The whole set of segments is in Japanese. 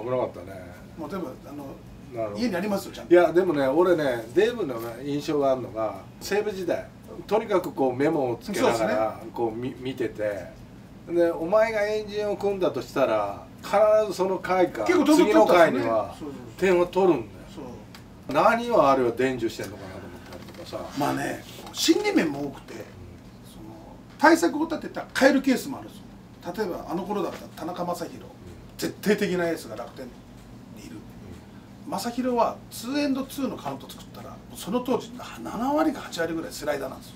危なかったね。もうでもあの家にありますよちゃんと。いやでもね俺ねデーブのね印象があるのが西部時代とにかくこうメモをつけながらこうみ見ててでお前がエンジンを組んだとしたら必ずその回か結構点次の回には点を取るんだよ。何をあれを伝授してんのかなと思ったりとかさ。まあね心理面も多くてその対策を立てた変えるケースもあるんですよ。例えばあの頃だったら田中将大絶対的なエースが楽天にいる。将大は2エンド2のカウント作ったらその当時7割か8割ぐらいスライダーなんですよ。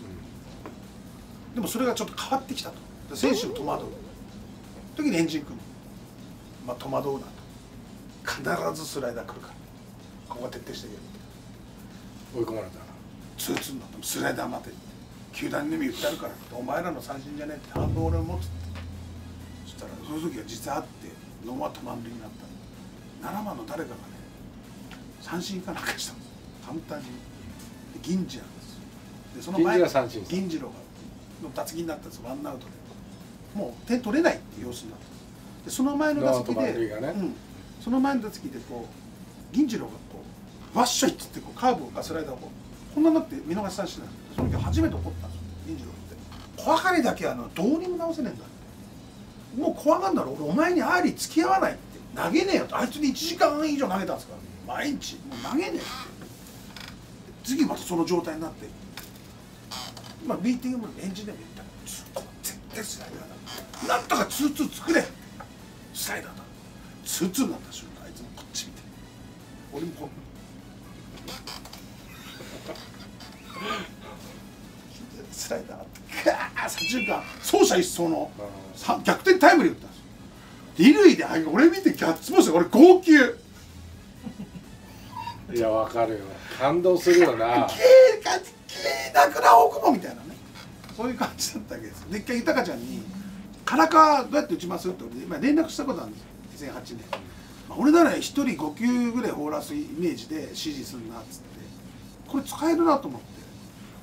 でもそれがちょっと変わってきたと。で選手も戸惑う。時にエンジン組む。まあ戸惑うなと。必ずスライダー来るから。ここは徹底してやる。追い込まれたツーツーになってもスライダー待てって。球団にも言ってあるからお前らの三振じゃねえって。半分俺を持つって。そしたらその時は実はあってノーマット満塁になった。7番の誰かがね三振かなんかしたんです簡単にで銀次なんですでその前銀次が三振した銀次郎がの脱ぎになったんですワンアウトで。もう点取れないっていう様子になった。でその前の打席で、ね。うん、その前の打席でこう銀次郎がこうわっしょいっつってこうカーブをスライダーをこうこんなになって見逃し三振なんですその時初めて怒ったんですよ銀仁朗って。怖がりだけはあのどうにも直せねえんだもう怖がんだろ？俺お前にアーリー付き合わないって投げねえよってあいつに1時間以上投げたんですから。毎日。もう投げねえって。次またその状態になって。まあミーティングも円陣でも言った。らツー絶対スライダーだ。なんとかツーツー作れ。スライダーだ。ツーツーになった瞬間あいつもこっち見て。俺もこう。スライダーガー左中間走者一掃のさ逆転タイムリー打ったんですよ。二塁であ俺見てギャッツポーズ俺号泣。いやわかるよ。感動するよな。きれいな感じきれいなクラオクモみたいなね。そういう感じだったわけですで一回豊ちゃんに「カラカどうやって打ちます?」って俺今連絡したことあるんですよ。2008年、まあ、俺なら1人5球ぐらい放らすイメージで指示するなっつって。これ使えるなと思って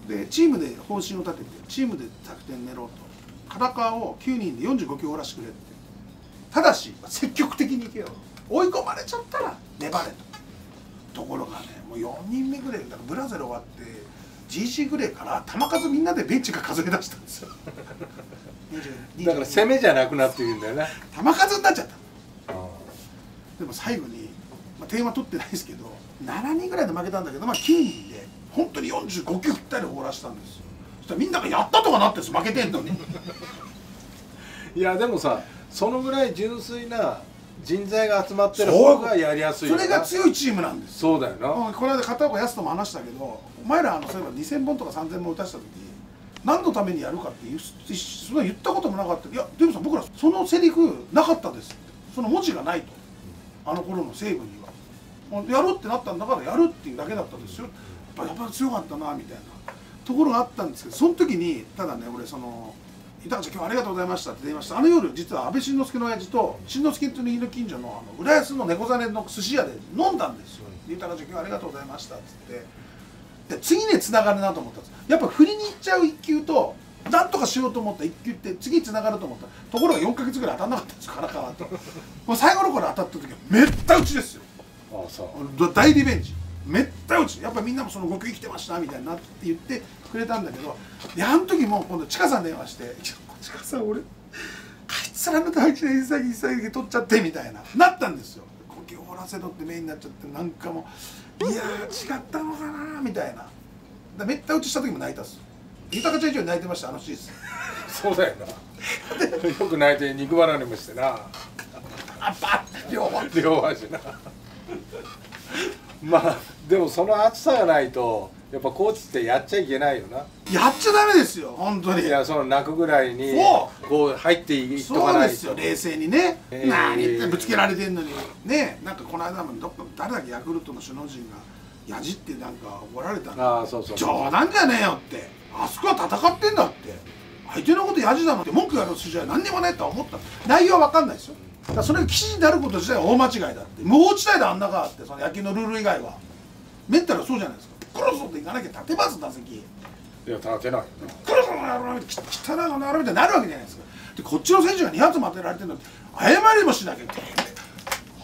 でチームで方針を立ててチームで作戦練ろうと。カラカを9人で45球放らしてくれって。ただし積極的にいけよ。追い込まれちゃったら粘れと。ところがねもう4人目ぐらいだからブラゼル終わって GC ぐらいから球数みんなでベンチが数え出したんですよ。20だから攻めじゃなくなっていくんだよね球数になっちゃった。でも最後に、まあ、点は取ってないですけど7人ぐらいで負けたんだけど、まあ、9人で本当に45球振ったり放らしたんですよ。そしたらみんながやったとかなってんです負けてんのに。いやでもさそのぐらい純粋な人材が集まってる方がやりやすいそれが強いチームなんです。よそうだよな。うんこの間片岡康人も話したけどお前らあのそういえば2000本とか3000本打たした時何のためにやるかって言うそんな言ったこともなかった。いやでもさ僕らそのセリフなかったですその文字がないと。あの頃の西部にはやるってなったんだからやるっていうだけだったんですよ。やっぱやっぱ強かったなみたいな。ところがあったんですけどその時にただね俺その「板橋今日ありがとうございました」って電話した。あの夜実は安倍晋之助の親父と晋之助というの近所のあの浦安の猫ザネの寿司屋で飲んだんですよ「板橋今日ありがとうございました」っつって。で次に繋がるなと思ったんです。やっぱ振りに行っちゃう一球となんとかしようと思った一球って次に繋がると思った。ところが4か月ぐらい当たんなかったんですよ。唐川ともう最後の頃当たった時はめった打ちですよ。大リベンジ。めった打ち。やっぱみんなもその極意生きてましたみたいになって言ってくれたんだけどであの時も今度ちかさん電話して「ちかさん俺あいつらの大事な一切一切だけ取っちゃって」みたいな。なったんですよ。呼吸を掘らせろってメインになっちゃってなんかもういやー違ったのかなみたいな。でめった打ちした時も泣いたっす。豊ちゃん以上に泣いてましたあのシーズン。そうだよな。よく泣いて肉離れもしてな。あバッ両方。両足な まあでもその熱さがないとやっぱコーチってやっちゃいけないよな。やっちゃダメですよ本当に。いやその泣くぐらいにそこう入っていっと。かそうないとですよ冷静にね、えー。何言ってぶつけられてんのに。ねなんかこの間もどっか誰だっけヤクルトの首脳陣がやじってなんか怒られたの。ああそうそう冗談じゃねえよって。あそこは戦ってんだって。相手のことやじだのって文句やる筋合い何にもねえとは思った。内容は分かんないですよだからそれが記事になること自体は大間違いだって。無法地帯であんながあってその野球のルール以外は。メンタルはそうじゃないですか。クロスっていかなきゃ立てます打席。いや立てないよ。クロスの野郎き汚いの野郎みたいになるわけじゃないですか。でこっちの選手が2発も当てられてるのに謝りもしなきゃいけない。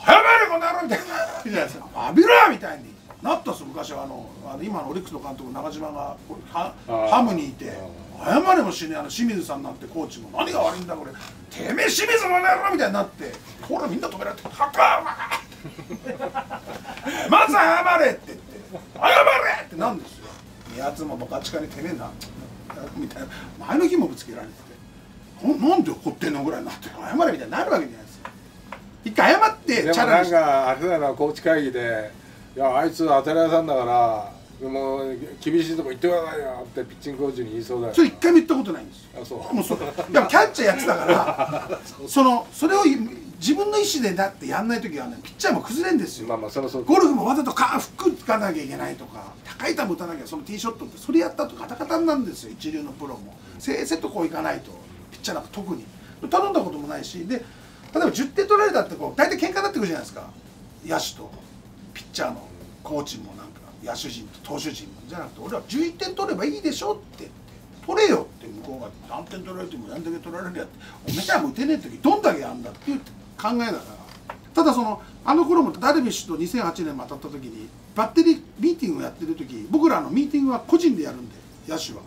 謝るこの野郎みたいな。じゃないですか浴びろみたいになったっす昔はあのあの今のオリックスの監督長嶋がはハムにいて謝れもしねえあの清水さんなんてコーチも何が悪いんだこれ。てめえ清水の野郎みたいになってほらみんな止められて「はかまず謝れ!」って言って「謝れ!」ってなんですよ。やつもバカチカにてめえなみたいな。前の日もぶつけられててほなんで怒ってんのぐらいになって謝れみたいになるわけじゃないですか一回謝ってでもなんかあれだよなコーチ会議で「いやあいつ当たり屋さんだからもう厳しいとこ行ってくださいよ」ってピッチングコーチに言いそうだよ。それ一回も言ったことないんですよ。あそう。もうそでもキャッチャーやってたから そのそれを自分の意思でだってやんない時はねピッチャーも崩れんですよ、まあまあそろそろゴルフもわざとカーンフック打かなきゃいけないとか高い球打たなきゃそのティーショットってそれやったとカタカタになるんですよ。一流のプロも。せいせいとこういかないとピッチャーなんか特に。頼んだこともないし。で例えば10点取られたってこう大体喧嘩になってくるじゃないですか。野手とピッチャーのコーチもなんか野手陣と投手陣じゃなくて俺は11点取ればいいでしょって言って取れよ。って向こうが何点取られても何だけ取られるやっておめちゃも打てねえ時どんだけやんだっていう考えだからただそのあの頃もダルビッシュと2008年も当たった時にバッテリーミーティングをやってる時僕らのミーティングは個人でやるんで野手は。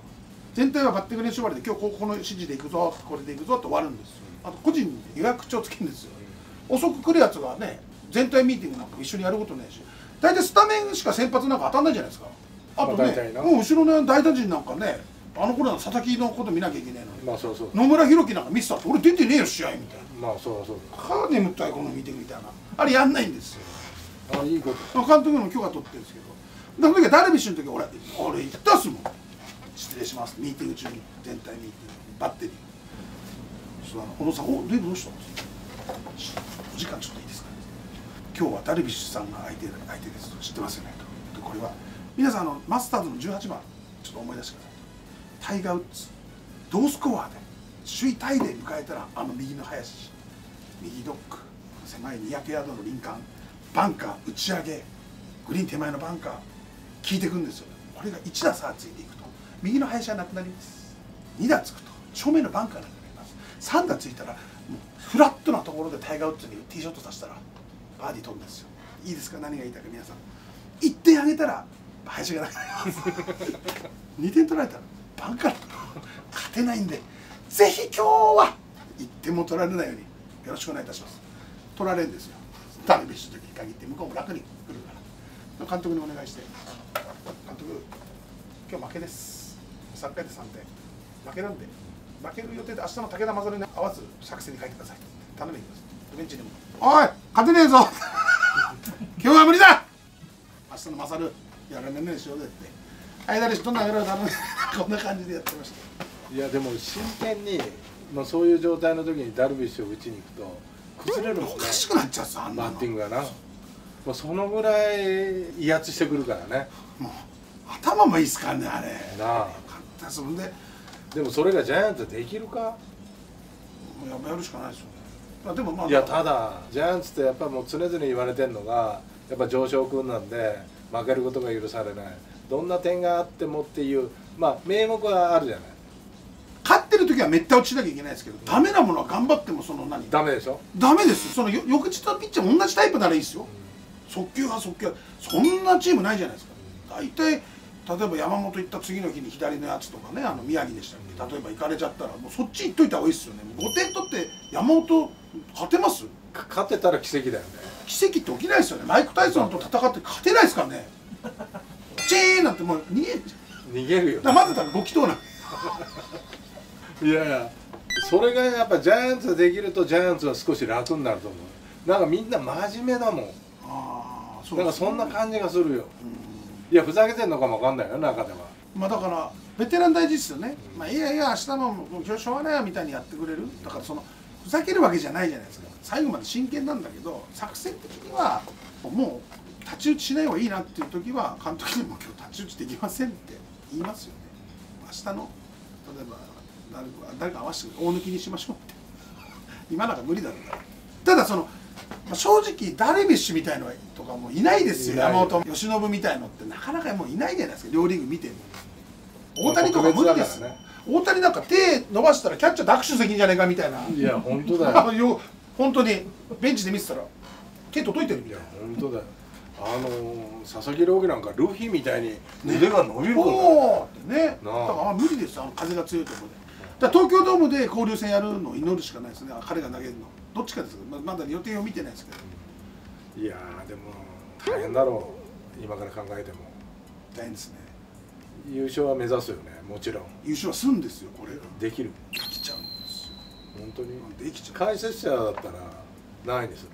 全体はバッティング練習終わりで今日ここの指示でいくぞこれでいくぞって終わるんですよ。あと個人で予約帳つけるんですよ。遅く来るやつがね全体ミーティングなんか一緒にやることないし。大体スタメンしか先発なんか当たんないじゃないですか。あとねもう後ろの代打陣なんかねあの頃の佐々木のこと見なきゃいけないのに。まあそうそう。野村弘樹なんか見てたって俺出てねえよ試合みたいな。まあそうそうはあ眠ったよこのミーティングみたいな。あれやんないんですよ。あいいこと。監督の許可取ってるんですけど。その時はダルビッシュの時は俺俺言ったっすもん。失礼します。ミーティング中に。全体ミーティング。バッテリー。小野さん「おデーブどうした？んですか?」お時間ちょっといいですか?」今日はダルビッシュさんが相手相手ですと知ってますよねと。これは皆さんあのマスターズの18番ちょっと思い出してください。タイガー・ウッズ同スコアで首位タイで迎えたらあの右の林右ドッグ狭い200ヤードの林間バンカー打ち上げグリーン手前のバンカー効いていくんですよ。これが1打差ついていくと。右の林はなくなります。2打つくと正面のバンカーなくなります。3打ついたらフラットなところでタイガー・ウッズにティーショットさせたらバーディー取るんですよ。いいですか？何が言いたいか皆さん。1点あげたら林がなくなります。2点取られたらバンカー勝てないんでぜひ今日は1点も取られないようによろしくお願いいたします。取られるんですよ。ダルビッシュの時に限って向こうも楽に来るから。監督にお願いして監督今日負けです。3回で3点。負けなんで負ける予定で明日の武田勝に合わず作戦に書いてください。頼みにます。ベンチにも。おい勝てねえぞ。今日は無理だ。明日の勝やられねえしようぜって。はいダルビッシュどんなやろう頼むこんな感じでやってました。いやでも真剣に、まあ、そういう状態の時にダルビッシュを打ちに行くと崩れるおかしくなっちゃうさあんなバのッティングがな、まあ、そのぐらい威圧してくるからね。もう頭もいいっすからねあれ。なあ。よかったですもんで。でもそれがジャイアンツできるか？もうややるしかないですよねまあでもまあいやただジャイアンツってやっぱもう常々言われてるのがやっぱ上昇君なんで負けることが許されない。どんな点があってもっていうまあ名目はあるじゃない。勝ってる時はめった打ちしなきゃいけないですけどダメなものは頑張ってもその何ダメでしょ？ダメですよ。そのよ翌日のピッチャーも同じタイプならいいですよ。速球派速球派。そんなチームないじゃないですか。大体例えば山本行った次の日に左のやつとかねあの宮城でしたっけ例えば行かれちゃったらもうそっち行っといた方がいいですよね。もう5点取って山本勝てます？か勝てたら奇跡だよね。奇跡って起きないですよね。マイク・タイソンと戦って勝てないですからね。チーンなんてもう逃げんじゃん逃げるよ。だからまずだからご祈祷なん いやいやそれがやっぱジャイアンツができるとジャイアンツは少し楽になると思う。なんかみんな真面目だもん。ああそなんかそんな感じがするよ。いやふざけてんのかもわかんないよ中では。まあだからベテラン大事ですよね、まあいやいや明日ももう今日しょうがないよみたいにやってくれる。だからそのふざけるわけじゃないじゃないですか。最後まで真剣なんだけど作戦的にはもう太刀打ちしない方がいいなっていう時は監督にも今日太刀打ちできませんって言いますよね。明日の例えば誰か誰か合わせて大抜きにしましょうって。今なんか無理だったただそのまあ正直ダルビッシュみたいのとかもういないですよ。山本由伸みたいのってなかなかもういないじゃないですか。両リーグ見ても。大谷とか無理ですね大谷なんか手伸ばしたらキャッチャー握手責任じゃねえかみたいな。いや本当だよ。よ本当にベンチで見てたら。手届いてるみたい本当だよ。あのー佐々木朗希なんかルフィみたいに腕が伸びるなから、おおってね。だからあ無理ですあの風が強いところでだから東京ドームで交流戦やるのを祈るしかないですね。彼が投げるの。どっちかですままだ予定を見てないですけど。いやーでも大変だろう。今から考えても。大変ですね。優勝は目指すよねもちろん。優勝はするんですよこれできる。できちゃうんですよ。本当に。できちゃう。解説者だったら何位にする